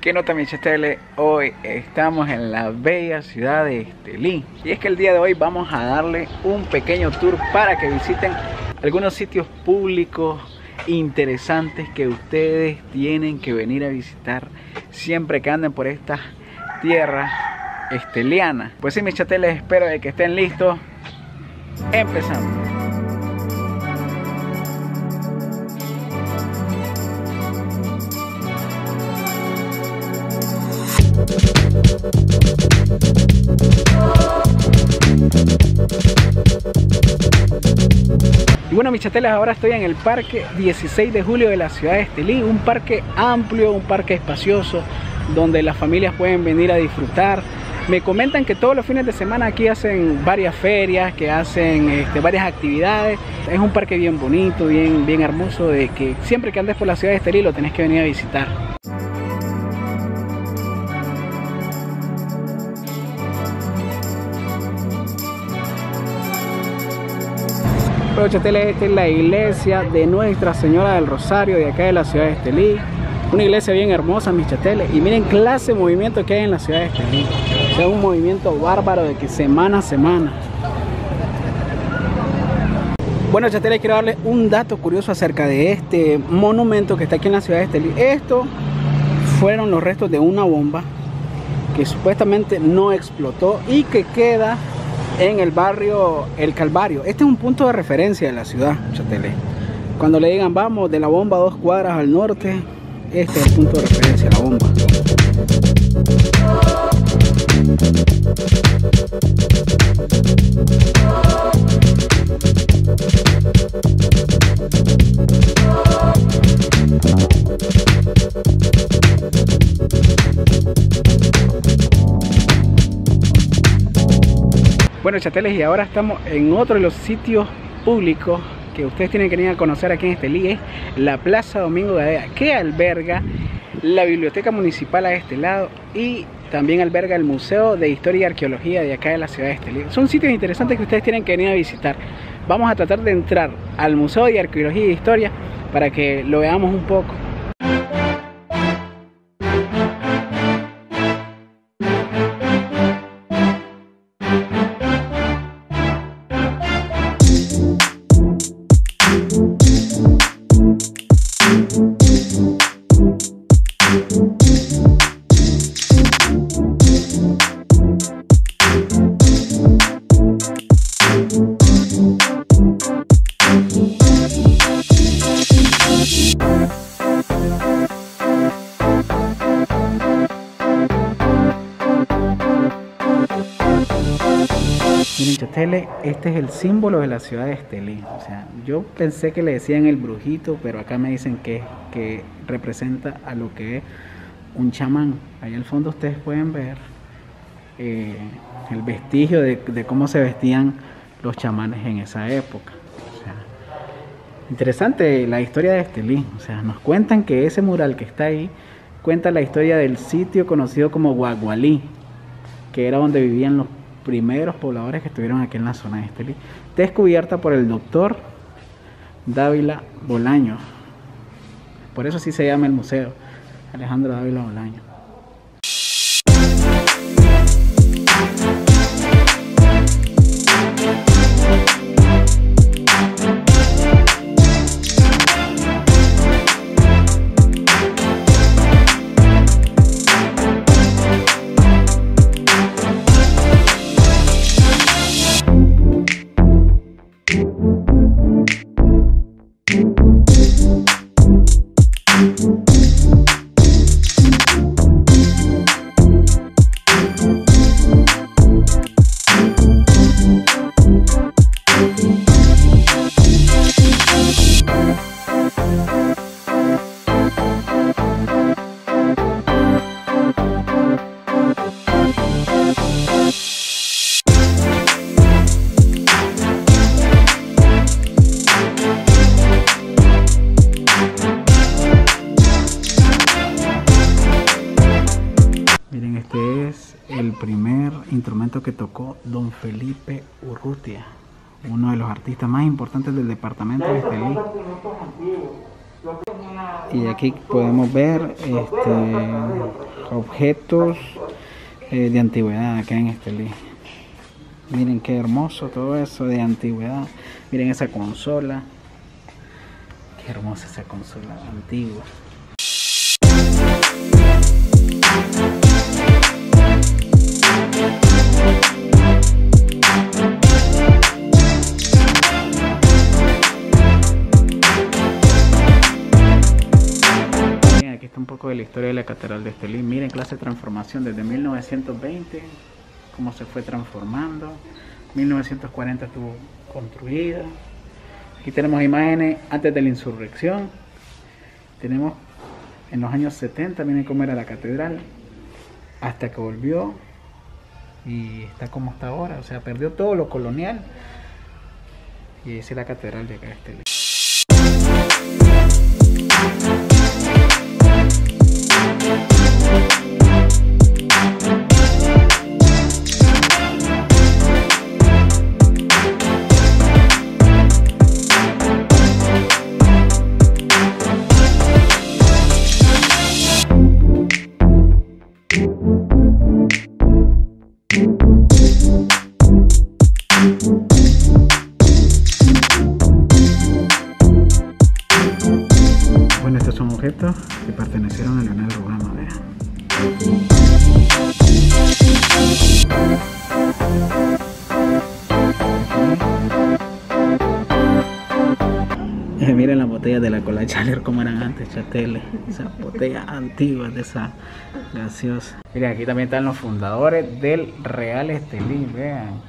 ¿Qué nota mi? Hoy estamos en la bella ciudad de Estelí y es que el día de hoy vamos a darle un pequeño tour para que visiten algunos sitios públicos interesantes que ustedes tienen que venir a visitar siempre que anden por estas tierras estelianas. Pues sí mis chateles, espero de que estén listos. Empezamos. Y bueno, mis chateles, ahora estoy en el parque 16 de julio de la ciudad de Estelí, un parque amplio, un parque espacioso, donde las familias pueden venir a disfrutar. Me comentan que todos los fines de semana aquí hacen varias ferias, que hacen este, varias actividades. Es un parque bien bonito, bien, bien hermoso, de que siempre que andes por la ciudad de Estelí lo tenés que venir a visitar. Pero chateles, esta es la iglesia de Nuestra Señora del Rosario de acá de la ciudad de Estelí. Una iglesia bien hermosa, mis chateles. Y miren clase de movimiento que hay en la ciudad de Estelí. O sea, un movimiento bárbaro de que semana a semana. Bueno, chateles, quiero darles un dato curioso acerca de este monumento que está aquí en la ciudad de Estelí. Esto fueron los restos de una bomba que supuestamente no explotó y que queda en el barrio El Calvario. Este es un punto de referencia de la ciudad, Chatelé. Cuando le digan vamos de la bomba dos cuadras al norte, este es el punto de referencia, la bomba. Bueno, chateles, y ahora estamos en otro de los sitios públicos que ustedes tienen que venir a conocer aquí en Estelí, es la Plaza Domingo Gadea, que alberga la Biblioteca Municipal a este lado y también alberga el Museo de Historia y Arqueología de acá de la ciudad de Estelí. Son sitios interesantes que ustedes tienen que venir a visitar. Vamos a tratar de entrar al Museo de Arqueología y Historia para que lo veamos un poco. Este es el símbolo de la ciudad de Estelí. O sea, yo pensé que le decían el brujito, pero acá me dicen que, que representa a lo que es un chamán. Ahí al fondo ustedes pueden ver eh, el vestigio de, cómo se vestían los chamanes en esa época. Interesante la historia de Estelí. O sea, nos cuentan que ese mural que está ahí cuenta la historia del sitio conocido como Guagualí, que era donde vivían los primeros pobladores que estuvieron aquí en la zona de Estelí, descubierta por el doctor Dávila Bolaño. Por eso sí se llama el museo, Alejandro Dávila Bolaño. Instrumento que tocó don Felipe Urrutia, uno de los artistas más importantes del departamento de Estelí. Y aquí podemos ver este, objetos eh, de antigüedad acá en Estelí. Miren qué hermoso todo eso de antigüedad. Miren esa consola. Qué hermosa esa consola antigua. Poco de la historia de la Catedral de Estelí. Miren, clase de transformación desde 1920, cómo se fue transformando. 1940 estuvo construida. Aquí tenemos imágenes antes de la insurrección. Tenemos en los años 70, miren cómo era la catedral, hasta que volvió y está como está ahora. O sea, perdió todo lo colonial. Y esa es la catedral de acá Estelí. Miren las botellas de la cola chaler como eran antes, chateles, esas botellas antiguas de esa gaseosa. Miren, aquí también están los fundadores del Real Estelí, vean.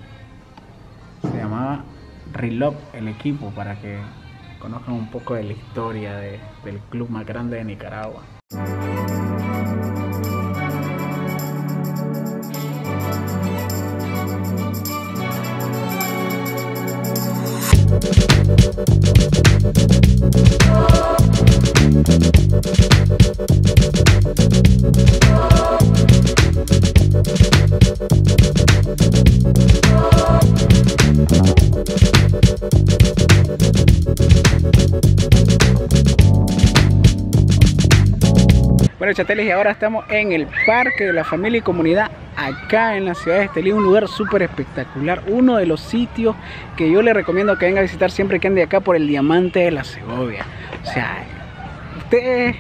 Se llamaba Rilop el equipo para que conozcan un poco de la historia del club más grande de Nicaragua. Bueno, chateles, y ahora estamos en el Parque de la Familia y Comunidad, acá en la ciudad de Estelí, un lugar súper espectacular, uno de los sitios que yo le recomiendo que venga a visitar siempre que ande acá por el Diamante de la Segovia. O sea, usted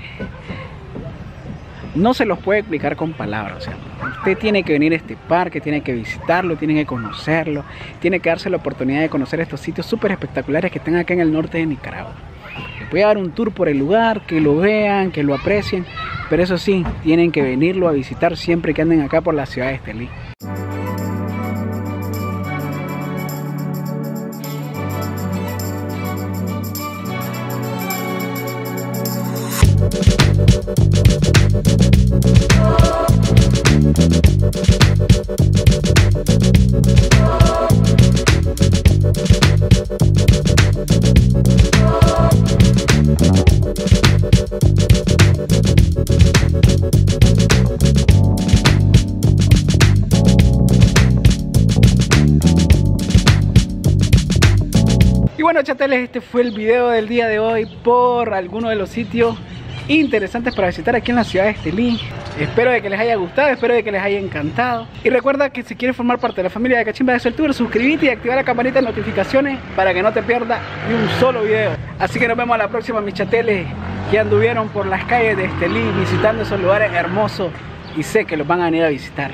no se los puede explicar con palabras, o sea, usted tiene que venir a este parque, tiene que visitarlo, tiene que conocerlo, tiene que darse la oportunidad de conocer estos sitios súper espectaculares que están acá en el norte de Nicaragua. voy a dar un tour por el lugar, que lo vean, que lo aprecien, pero eso sí, tienen que venirlo a visitar siempre que anden acá por la ciudad de Estelí. Bueno chateles, este fue el video del día de hoy por algunos de los sitios interesantes para visitar aquí en la ciudad de Estelí. Espero de que les haya gustado, espero de que les haya encantado. Y recuerda que si quieres formar parte de la familia de Cachimba de Soltura, suscríbete y activa la campanita de notificaciones para que no te pierdas ni un solo video. Así que nos vemos a la próxima, mis chateles, que anduvieron por las calles de Estelí visitando esos lugares hermosos y sé que los van a venir a visitar.